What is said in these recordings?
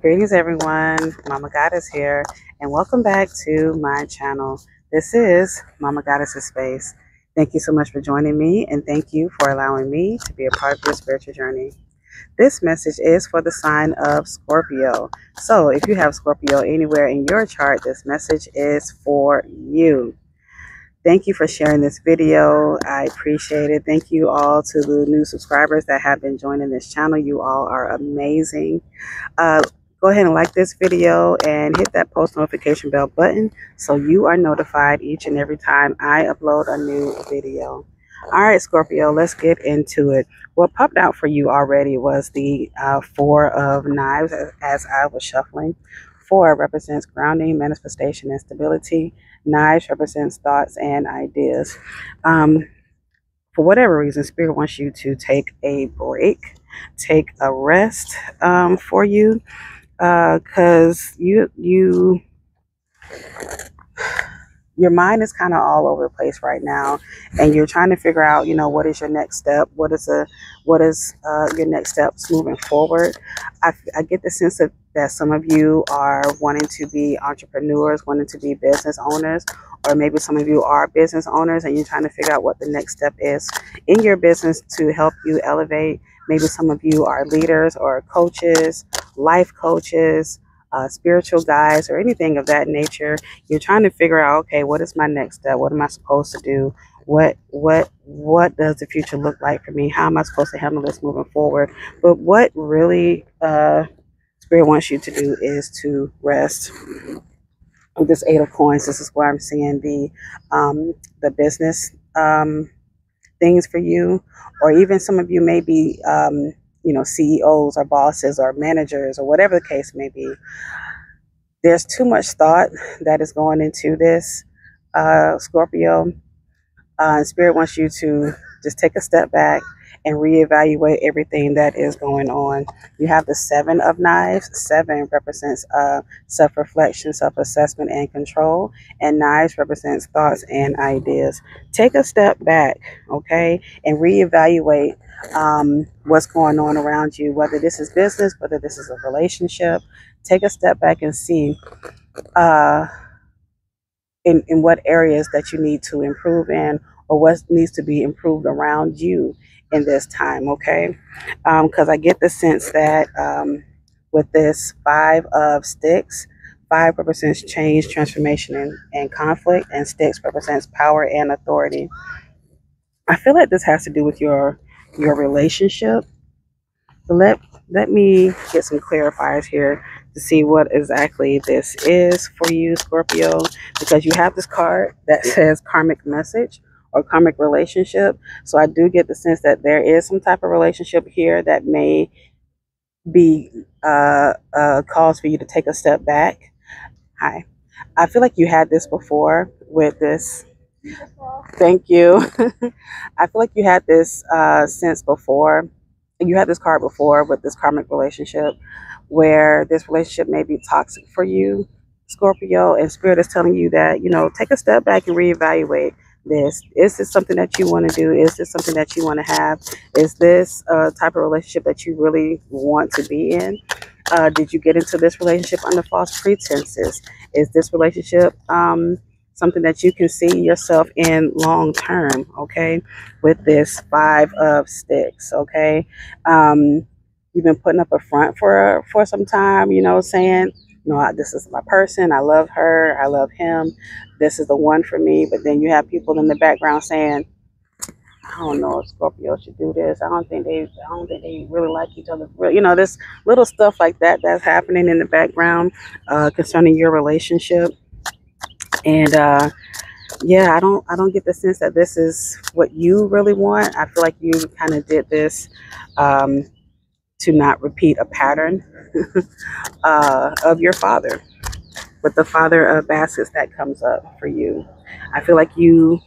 Greetings everyone, Mama Goddess here, and welcome back to my channel. This is Mama Goddess's Space. Thank you so much for joining me, and thank you for allowing me to be a part of your spiritual journey. This message is for the sign of Scorpio. So if you have Scorpio anywhere in your chart, this message is for you. Thank you for sharing this video. I appreciate it. Thank you all to the new subscribers that have been joining this channel. You all are amazing. Uh, go ahead and like this video and hit that post notification bell button so you are notified each and every time I upload a new video. All right, Scorpio, let's get into it. What popped out for you already was the uh, Four of Knives as I was shuffling. Four represents grounding, manifestation, and stability. Knives represents thoughts and ideas. Um, for whatever reason, Spirit wants you to take a break, take a rest um, for you, because uh, you you your mind is kind of all over the place right now and you're trying to figure out you know what is your next step? What is a what is uh, your next steps moving forward? I, I get the sense of, that some of you are wanting to be entrepreneurs wanting to be business owners or maybe some of you are business owners and you're trying to figure out what the next step is in your business to help you elevate. Maybe some of you are leaders or coaches life coaches uh, spiritual guides or anything of that nature. You're trying to figure out okay what is my next step? What am i supposed to do? What what what does the future look like for me? How am i supposed to handle this moving forward? But what really uh spirit wants you to do is to rest. With this eight of coins this is where i'm seeing the um the business um things for you. Or even some of you may be um you know, CEOs or bosses or managers or whatever the case may be. There's too much thought that is going into this, uh, Scorpio. Uh, Spirit wants you to just take a step back and reevaluate everything that is going on. You have the Seven of Knives. Seven represents uh, self-reflection, self-assessment, and control. And Knives represents thoughts and ideas. Take a step back, okay, and reevaluate um, what's going on around you, whether this is business, whether this is a relationship. Take a step back and see uh, in, in what areas that you need to improve in or what needs to be improved around you in this time, okay? Because um, I get the sense that um, with this five of sticks, five represents change, transformation, and, and conflict, and sticks represents power and authority. I feel like this has to do with your your relationship. Let let me get some clarifiers here to see what exactly this is for you, Scorpio, because you have this card that says karmic message or karmic relationship. So I do get the sense that there is some type of relationship here that may be uh, a cause for you to take a step back. Hi. I feel like you had this before with this Thank you. I feel like you had this uh, sense before. You had this card before with this karmic relationship where this relationship may be toxic for you, Scorpio, and Spirit is telling you that, you know, take a step back and reevaluate this. Is this something that you want to do? Is this something that you want to have? Is this a type of relationship that you really want to be in? Uh, did you get into this relationship under false pretenses? Is this relationship um, something that you can see yourself in long term okay with this five of sticks okay um you've been putting up a front for for some time you know saying you know this is my person i love her i love him this is the one for me but then you have people in the background saying I don't know if Scorpio should do this. I don't think they I don't think they really like each other. You know, this little stuff like that that's happening in the background uh, concerning your relationship and uh, yeah i don't i don't get the sense that this is what you really want i feel like you kind of did this um, to not repeat a pattern uh, of your father with the father of baskets that comes up for you i feel like you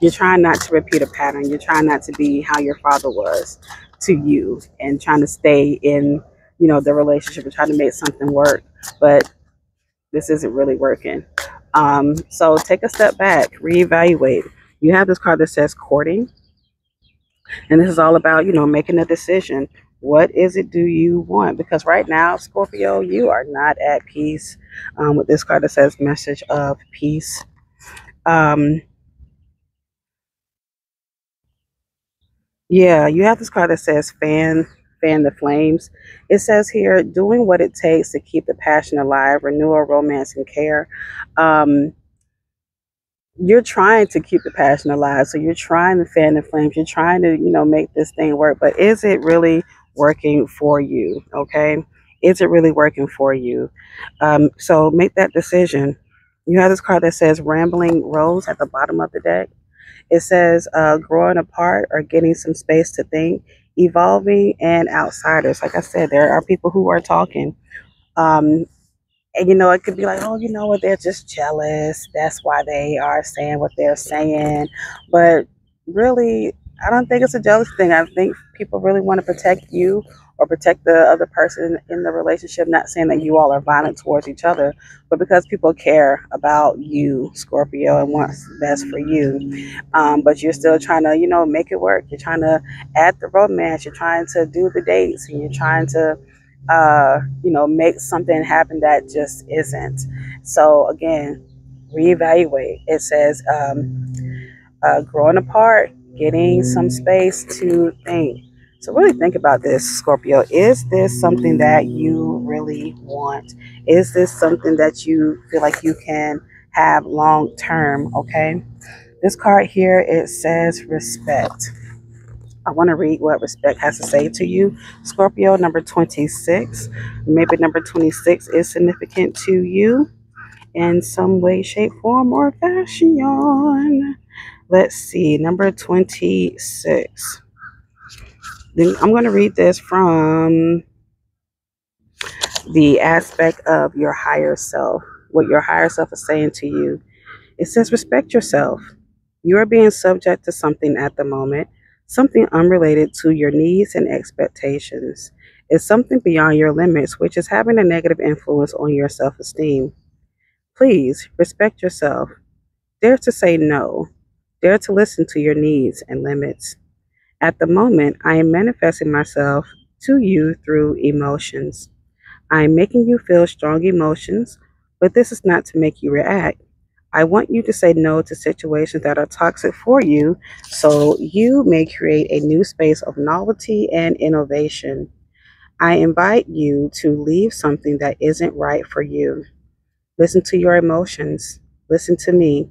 you're trying not to repeat a pattern you're trying not to be how your father was to you and trying to stay in you know the relationship and trying to make something work but this isn't really working. Um, so take a step back, reevaluate. You have this card that says courting. And this is all about, you know, making a decision, What is it do you want? Because right now, Scorpio, you are not at peace um, with this card that says message of peace. Um, yeah, you have this card that says fan fan the flames. It says here, doing what it takes to keep the passion alive, renewal, romance, and care. Um, you're trying to keep the passion alive. So you're trying to fan the flames. You're trying to, you know, make this thing work. But is it really working for you? Okay. Is it really working for you? Um, so make that decision. You have this card that says Rambling Rose at the bottom of the deck. It says uh, growing apart or getting some space to think, evolving and outsiders. Like I said, there are people who are talking. Um, and you know, it could be like, oh, you know what, they're just jealous. That's why they are saying what they're saying. But really, I don't think it's a jealous thing. I think people really want to protect you or protect the other person in the relationship. Not saying that you all are violent towards each other, but because people care about you, Scorpio, and wants best for you. Um, but you're still trying to, you know, make it work. You're trying to add the romance. You're trying to do the dates, and you're trying to uh, you know, make something happen that just isn't. So again, reevaluate. It says um, uh, growing apart, getting some space to think. So really think about this, Scorpio. Is this something that you really want? Is this something that you feel like you can have long term? Okay. This card here, it says respect. I want to read what respect has to say to you. Scorpio, number 26. Maybe number 26 is significant to you in some way, shape, form, or fashion. Let's see, number 26. Then I'm going to read this from the aspect of your higher self, what your higher self is saying to you. It says, respect yourself. You are being subject to something at the moment something unrelated to your needs and expectations. It's something beyond your limits, which is having a negative influence on your self esteem. Please respect yourself. Dare to say no. Dare to listen to your needs and limits. At the moment, I am manifesting myself to you through emotions. I am making you feel strong emotions, but this is not to make you react. I want you to say no to situations that are toxic for you so you may create a new space of novelty and innovation. I invite you to leave something that isn't right for you. Listen to your emotions. Listen to me.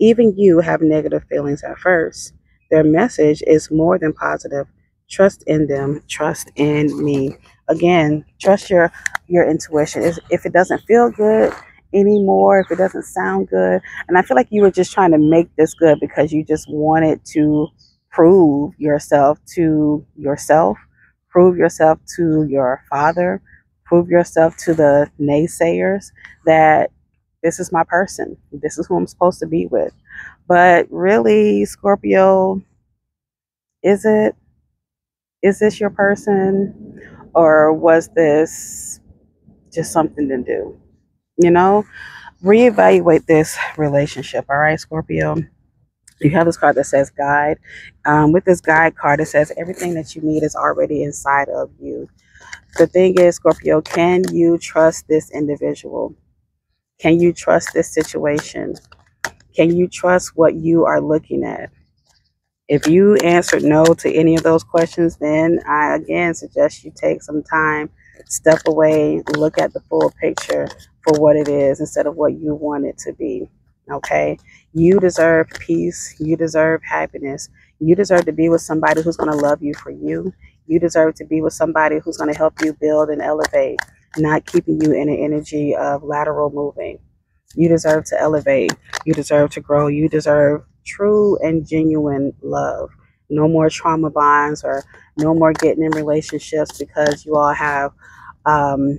Even you have negative feelings at first. Their message is more than positive. Trust in them. Trust in me. Again, trust your your intuition. If it doesn't feel good, anymore if it doesn't sound good. And I feel like you were just trying to make this good because you just wanted to prove yourself to yourself, prove yourself to your father, prove yourself to the naysayers that this is my person. This is who I'm supposed to be with. But really, Scorpio, is it? Is this your person? Or was this just something to do? you know reevaluate this relationship all right scorpio you have this card that says guide um, with this guide card it says everything that you need is already inside of you the thing is scorpio can you trust this individual can you trust this situation can you trust what you are looking at if you answered no to any of those questions then i again suggest you take some time step away look at the full picture for what it is instead of what you want it to be. Okay? You deserve peace. You deserve happiness. You deserve to be with somebody who's going to love you for you. You deserve to be with somebody who's going to help you build and elevate, not keeping you in an energy of lateral moving. You deserve to elevate. You deserve to grow. You deserve true and genuine love. No more trauma bonds or no more getting in relationships because you all have um,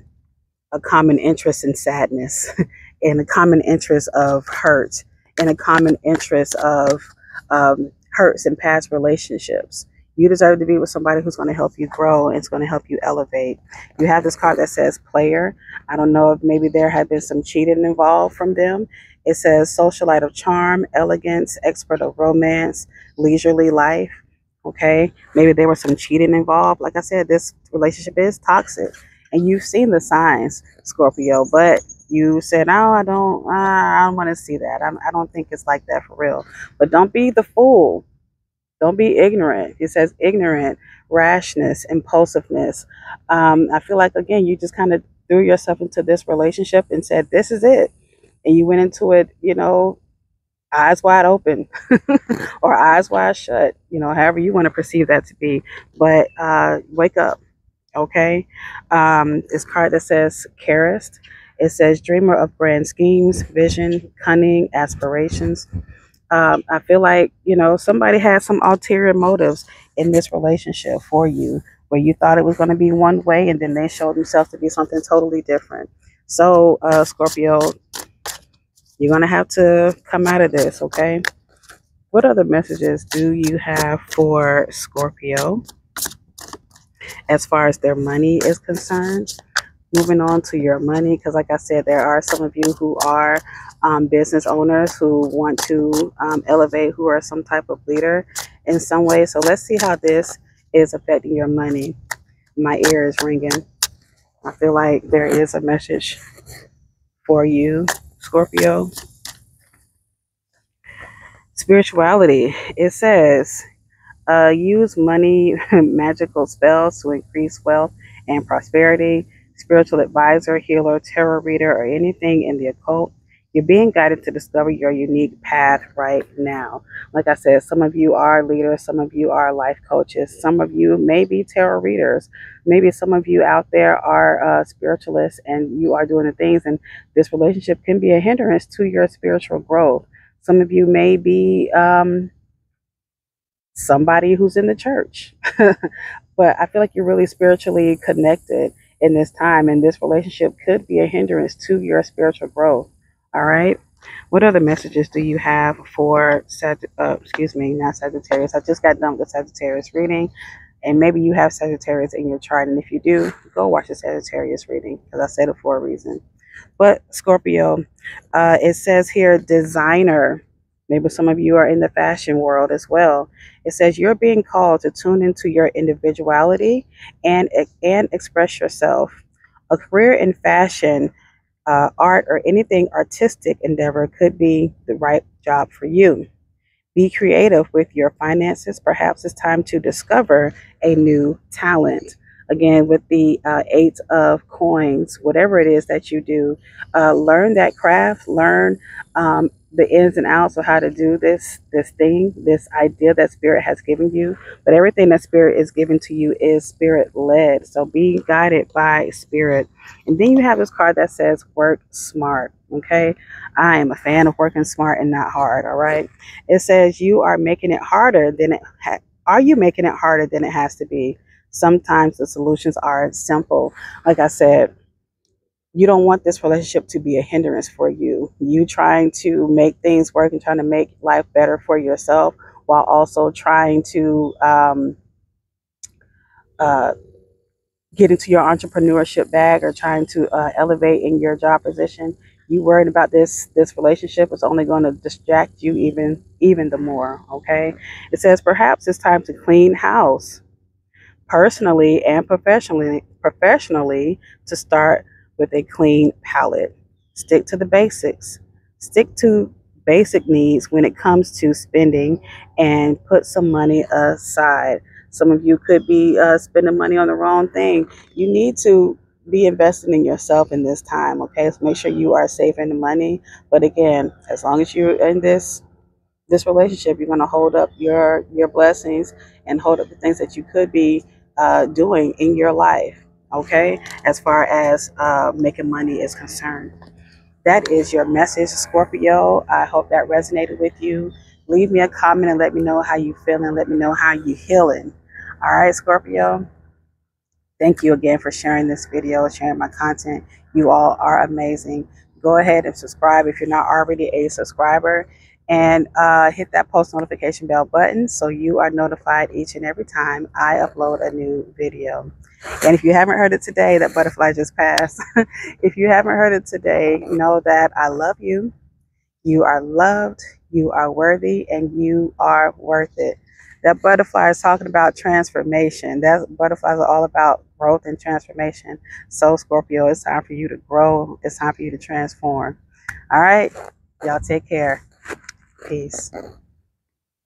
a common interest in sadness and a common interest of hurt and a common interest of um, hurts in past relationships. You deserve to be with somebody who's going to help you grow it's going to help you elevate. You have this card that says player. I don't know if maybe there had been some cheating involved from them. It says socialite of charm, elegance, expert of romance, leisurely life, Okay. Maybe there was some cheating involved. Like I said, this relationship is toxic. And you've seen the signs, Scorpio, but you said, "Oh, I don't. Uh, I don't want to see that. I'm, I don't think it's like that for real." But don't be the fool. Don't be ignorant. It says ignorant, rashness, impulsiveness. Um, I feel like again, you just kind of threw yourself into this relationship and said, "This is it," and you went into it, you know, eyes wide open or eyes wide shut. You know, however you want to perceive that to be. But uh, wake up, okay? Um, this card that says "Charist." It says dreamer of grand schemes, vision, cunning, aspirations. Um, I feel like, you know, somebody had some ulterior motives in this relationship for you where you thought it was going to be one way and then they showed themselves to be something totally different. So, uh, Scorpio, you're going to have to come out of this, okay? What other messages do you have for Scorpio as far as their money is concerned? Moving on to your money because like i said there are some of you who are um, business owners who want to um, elevate who are some type of leader in some way. So let's see how this is affecting your money. My ear is ringing. I feel like there is a message for you scorpio. Spirituality it says uh, use money magical spells to increase wealth and prosperity spiritual advisor, healer, tarot reader, or anything in the occult, you're being guided to discover your unique path right now. Like I said, some of you are leaders, some of you are life coaches, some of you may be tarot readers. Maybe some of you out there are uh, spiritualists and you are doing the things, and this relationship can be a hindrance to your spiritual growth. Some of you may be um, somebody who's in the church, but I feel like you're really spiritually connected in this time, and this relationship could be a hindrance to your spiritual growth. All right. What other messages do you have for Sag- uh, excuse me, not Sagittarius? I just got done with Sagittarius reading, and maybe you have Sagittarius in your chart, and if you do, go watch the Sagittarius reading because I said it for a reason. But Scorpio, uh, it says here designer. Maybe some of you are in the fashion world as well. It says you're being called to tune into your individuality and and express yourself. A career in fashion, uh, art, or anything artistic endeavor could be the right job for you. Be creative with your finances. Perhaps it's time to discover a new talent. Again, with the uh, eight of coins, whatever it is that you do, uh, learn that craft, learn um, the ins and outs of how to do this this thing this idea that spirit has given you. But everything that spirit is given to you is spirit led so be guided by spirit. And then you have this card that says work smart okay? I am a fan of working smart and not hard all right? It says you are making it harder than it are you making it harder than it has to be sometimes the solutions are simple like i said you don't want this relationship to be a hindrance for you. You trying to make things work and trying to make life better for yourself while also trying to um, uh, get into your entrepreneurship bag or trying to uh, elevate in your job position. You worried about this this relationship is only going to distract you even even the more. Okay, it says perhaps it's time to clean house, personally and professionally. Professionally, to start with a clean palette. Stick to the basics. Stick to basic needs when it comes to spending and put some money aside. Some of you could be uh, spending money on the wrong thing. You need to be investing in yourself in this time, okay? So make sure you are saving the money. But again, as long as you're in this this relationship, you're going to hold up your your blessings and hold up the things that you could be uh, doing in your life okay, as far as uh, making money is concerned. That is your message, Scorpio. I hope that resonated with you. Leave me a comment and let me know how you feeling. Let me know how you're healing. All right, Scorpio. Thank you again for sharing this video, sharing my content. You all are amazing. Go ahead and subscribe if you're not already a subscriber and uh, hit that post notification bell button so you are notified each and every time I upload a new video. And if you haven't heard it today, that butterfly just passed. if you haven't heard it today, know that I love you. You are loved, you are worthy, and you are worth it. That butterfly is talking about transformation. That butterflies are all about growth and transformation. So Scorpio, it's time for you to grow. It's time for you to transform. All right. Y'all take care. Peace.